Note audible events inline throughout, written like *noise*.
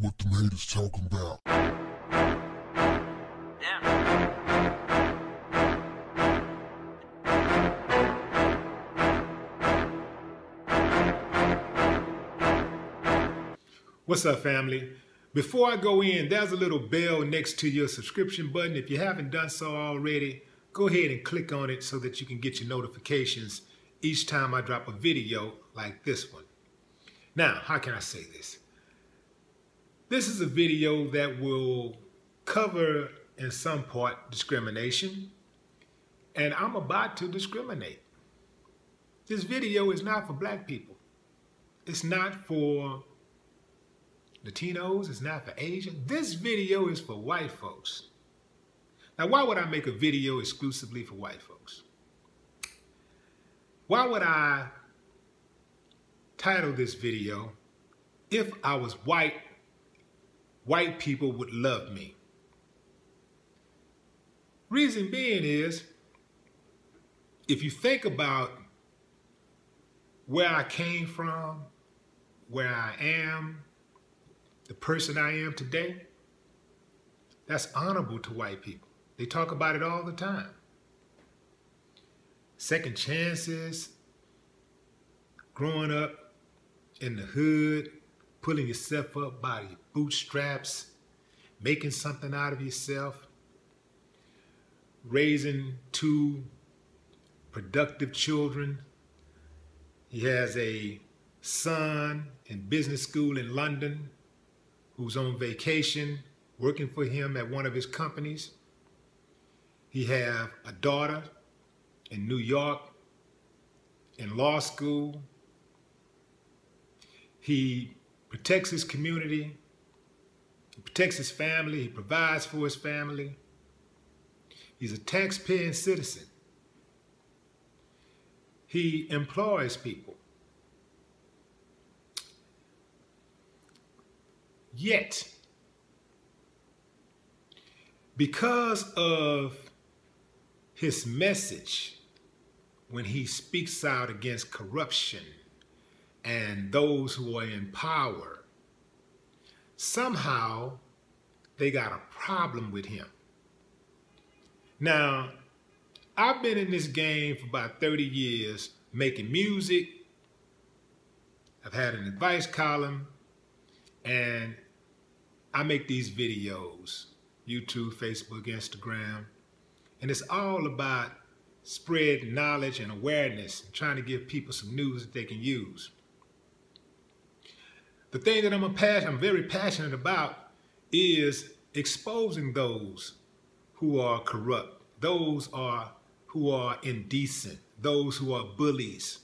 what the haters talking about. What's up, family? Before I go in, there's a little bell next to your subscription button. If you haven't done so already, go ahead and click on it so that you can get your notifications each time I drop a video like this one. Now, how can I say this? This is a video that will cover in some part discrimination, and I'm about to discriminate. This video is not for black people. It's not for Latinos, it's not for Asian. This video is for white folks. Now, why would I make a video exclusively for white folks? Why would I title this video, If I Was White, White People Would Love Me? Reason being is, if you think about where I came from, where I am, the person I am today, that's honorable to white people. They talk about it all the time. Second chances, growing up in the hood, pulling yourself up by your bootstraps, making something out of yourself, raising two productive children. He has a son in business school in London who's on vacation working for him at one of his companies. He have a daughter in New York in law school. He protects his community. He protects his family. He provides for his family. He's a taxpaying citizen. He employs people. Yet, because of his message, when he speaks out against corruption and those who are in power, somehow they got a problem with him. Now, I've been in this game for about 30 years making music. I've had an advice column and I make these videos, YouTube, Facebook, Instagram, and it's all about spread knowledge and awareness and trying to give people some news that they can use. The thing that I'm, a passion, I'm very passionate about is exposing those who are corrupt, those are who are indecent, those who are bullies,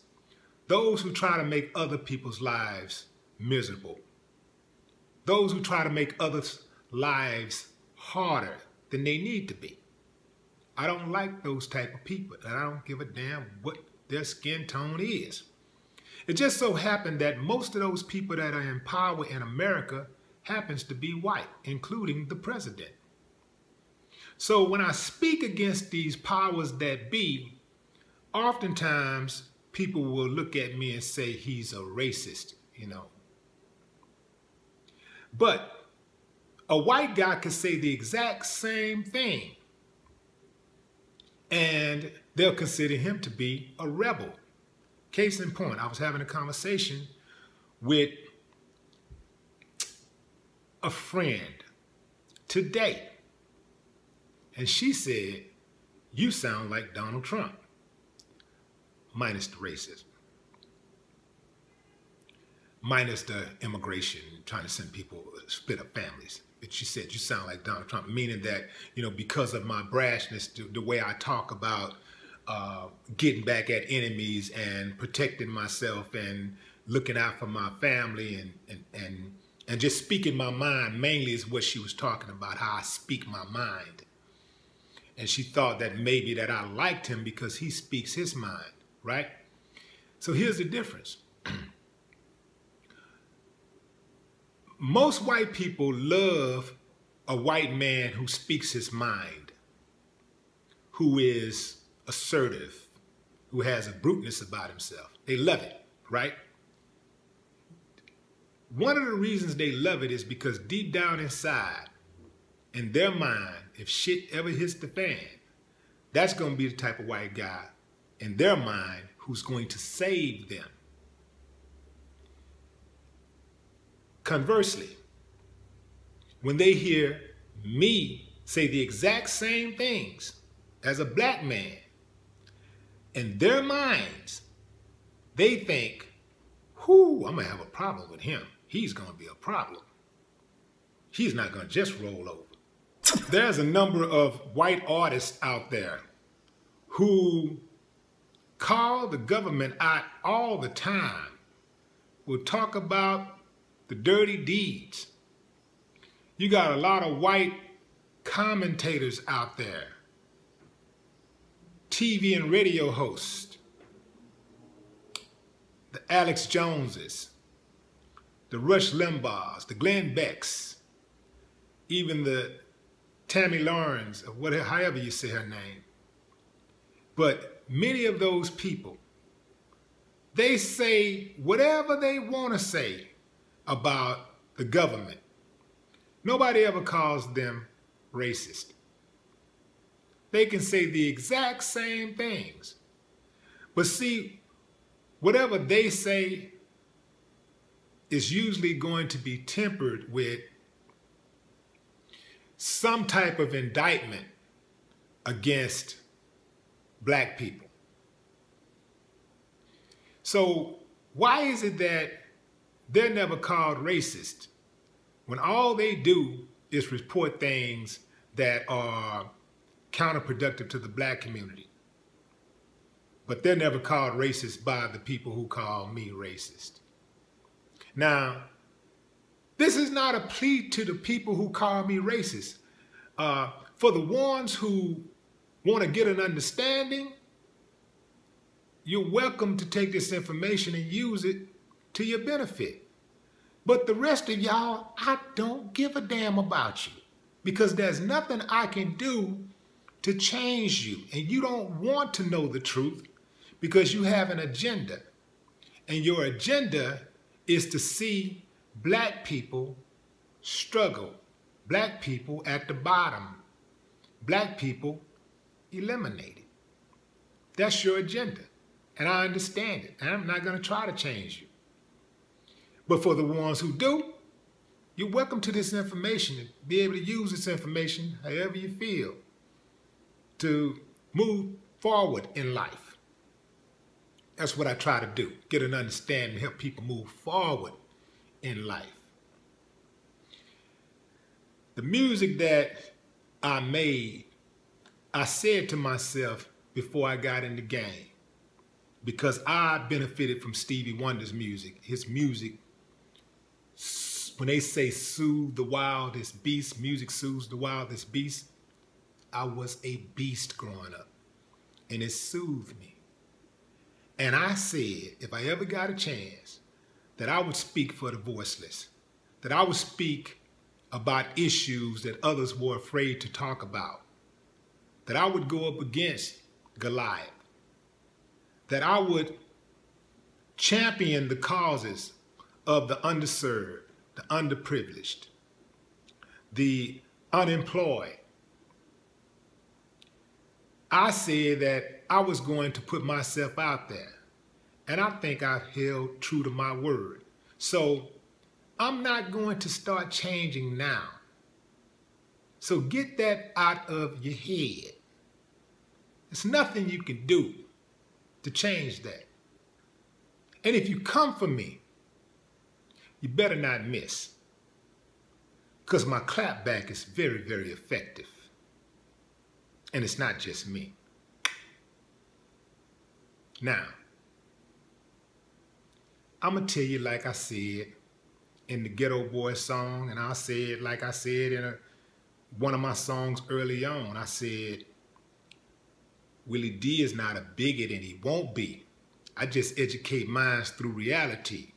those who try to make other people's lives miserable those who try to make others' lives harder than they need to be. I don't like those type of people, and I don't give a damn what their skin tone is. It just so happened that most of those people that are in power in America happens to be white, including the president. So when I speak against these powers that be, oftentimes people will look at me and say he's a racist, you know, but a white guy could say the exact same thing and they'll consider him to be a rebel. Case in point, I was having a conversation with a friend today, and she said, You sound like Donald Trump, minus the racism minus the immigration, trying to send people, split up families. But she said, you sound like Donald Trump, meaning that, you know, because of my brashness, the, the way I talk about uh, getting back at enemies and protecting myself and looking out for my family and, and, and, and just speaking my mind mainly is what she was talking about, how I speak my mind. And she thought that maybe that I liked him because he speaks his mind, right? So here's the difference. *clears throat* most white people love a white man who speaks his mind, who is assertive, who has a bruteness about himself. They love it, right? one of the reasons they love it is because deep down inside, in their mind, if shit ever hits the fan, that's going to be the type of white guy in their mind who's going to save them. Conversely, when they hear me say the exact same things as a black man, in their minds, they think, whoo, I'm going to have a problem with him. He's going to be a problem. He's not going to just roll over. *laughs* There's a number of white artists out there who call the government out all the time, will talk about the dirty deeds. You got a lot of white commentators out there, TV and radio hosts, the Alex Joneses, the Rush Limbaughs, the Glenn Becks, even the Tammy Lawrence, or whatever, however you say her name. But many of those people, they say whatever they want to say about the government. Nobody ever calls them racist. They can say the exact same things. But see, whatever they say is usually going to be tempered with some type of indictment against black people. So why is it that they're never called racist when all they do is report things that are counterproductive to the black community? But they're never called racist by the people who call me racist. Now, this is not a plea to the people who call me racist. Uh, for the ones who want to get an understanding, you're welcome to take this information and use it to your benefit. But the rest of y'all, I don't give a damn about you because there's nothing I can do to change you. And you don't want to know the truth because you have an agenda. And your agenda is to see black people struggle, black people at the bottom, black people eliminated. That's your agenda. And I understand it. And I'm not going to try to change you. But for the ones who do, you're welcome to this information and be able to use this information however you feel to move forward in life. That's what I try to do, get an understanding, help people move forward in life. The music that I made I said to myself before I got in the game, because I benefited from Stevie Wonder's music. His music, when they say soothe the wildest beast, music soothes the wildest beast, I was a beast growing up. And it soothed me. And I said, if I ever got a chance, that I would speak for the voiceless, that I would speak about issues that others were afraid to talk about that I would go up against Goliath, that I would champion the causes of the underserved, the underprivileged, the unemployed. I said that I was going to put myself out there, and I think I've held true to my word. So I'm not going to start changing now. So get that out of your head. There's nothing you can do to change that. And if you come for me, you better not miss. Because my clapback is very, very effective. And it's not just me. Now, I'm going to tell you like I said in the Geto Boy song, and I said like I said in a, one of my songs early on. I said, Willie D is not a bigot and he won't be. I just educate minds through reality.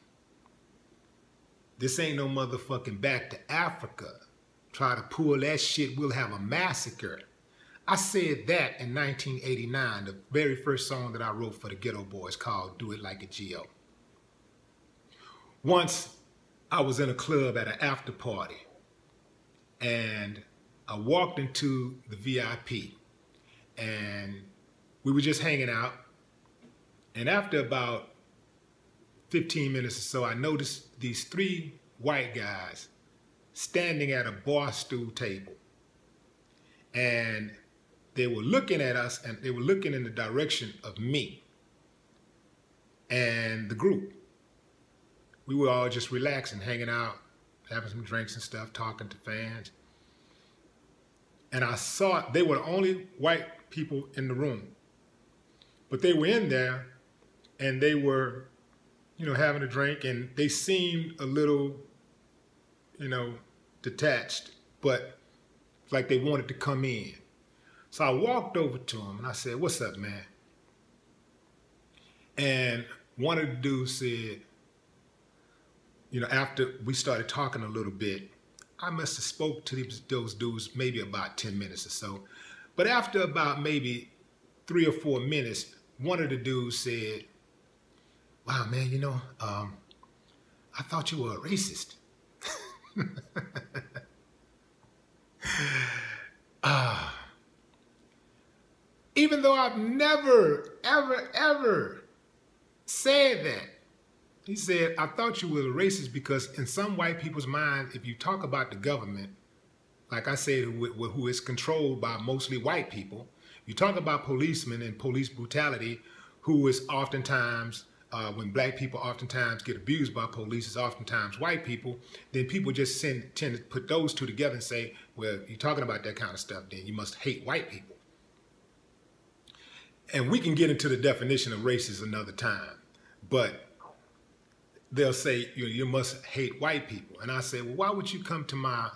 This ain't no motherfucking back to Africa. Try to pull that shit, we'll have a massacre. I said that in 1989, the very first song that I wrote for the Geto Boys called Do It Like a G.O. Once I was in a club at an after party and I walked into the VIP and we were just hanging out. And after about 15 minutes or so, I noticed these three white guys standing at a bar stool table. And they were looking at us and they were looking in the direction of me and the group. We were all just relaxing, hanging out, having some drinks and stuff, talking to fans. And I saw they were the only white people in the room. But they were in there and they were, you know, having a drink and they seemed a little, you know, detached, but like they wanted to come in. So I walked over to him and I said, What's up, man? And one of the dudes said, You know, after we started talking a little bit, I must have spoke to those dudes maybe about 10 minutes or so. But after about maybe three or four minutes, one of the dudes said, Wow, man, you know, um, I thought you were a racist. *laughs* even though I've never, ever, ever said that. He said, I thought you were a racist because in some white people's mind, if you talk about the government, like I said, who is controlled by mostly white people, you talk about policemen and police brutality, who is oftentimes, uh, when black people oftentimes get abused by police, is oftentimes white people, then people just send, tend to put those two together and say, well, you're talking about that kind of stuff, then you must hate white people and we can get into the definition of racism another time, but they'll say you, you must hate white people. And I say, well, why would you come to my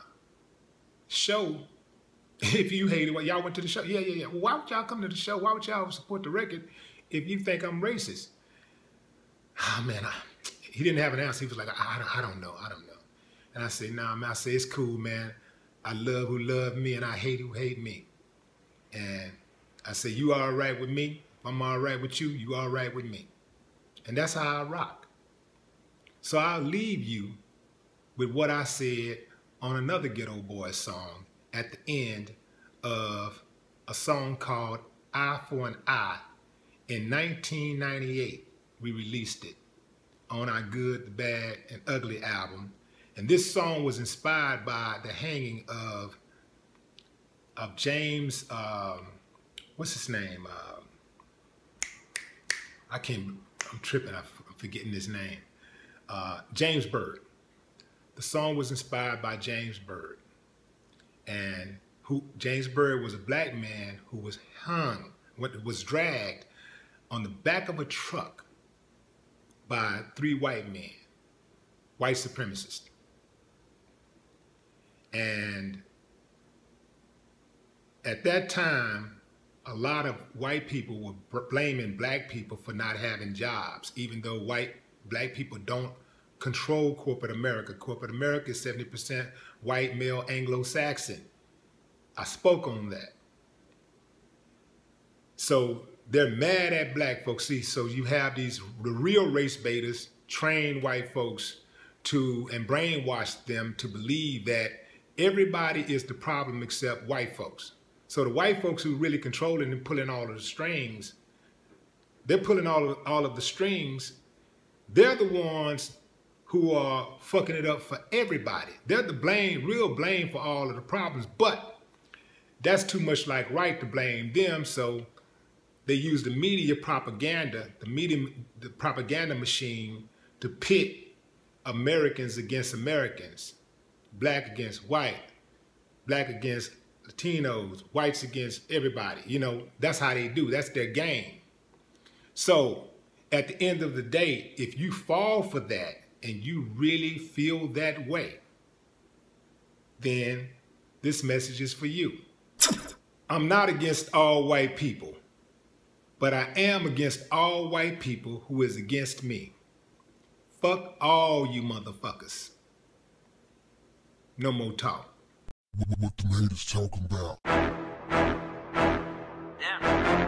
show *laughs* if you hated what y'all went to the show? Yeah, yeah, yeah. Well, why would y'all come to the show? Why would y'all support the record if you think I'm racist? Oh man, I, he didn't have an answer. He was like, I, I, I don't know, I don't know. And I say, nah, man. I say it's cool, man. I love who love me, and I hate who hate me. And I say, you all right with me? I'm all right with you, you all right with me. And that's how I rock. So I'll leave you with what I said on another Geto Boy song at the end of a song called Eye for an Eye. In 1998, we released it on our Good, the Bad, and Ugly album. And this song was inspired by the hanging of, of James, um, what's his name? Uh, I can't, I'm tripping, I'm forgetting his name. Uh, James Byrd. The song was inspired by James Byrd. And who James Byrd was a black man who was hung, what was dragged on the back of a truck by three white men, white supremacists. And at that time, a lot of white people were blaming black people for not having jobs, even though white black people don't control corporate America. Corporate America is 70% white male Anglo-Saxon. I spoke on that. So they're mad at black folks. See, so you have these the real race baiters train white folks to and brainwash them to believe that everybody is the problem except white folks. So the white folks who really controlling and pulling all of the strings, they're pulling all of, all of the strings. They're the ones who are fucking it up for everybody. They're the blame, real blame for all of the problems. But that's too much like right to blame them. So they use the media propaganda, the media, the propaganda machine to pit Americans against Americans, black against white, black against Latinos, whites against everybody. You know, that's how they do. That's their game. So at the end of the day, if you fall for that and you really feel that way, then this message is for you. *laughs* I'm not against all white people, but I am against all white people who is against me. Fuck all you motherfuckers. No more talk what, what the haters talking about. Yeah.